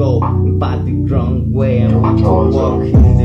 go, but the wrong way I'm gonna walk.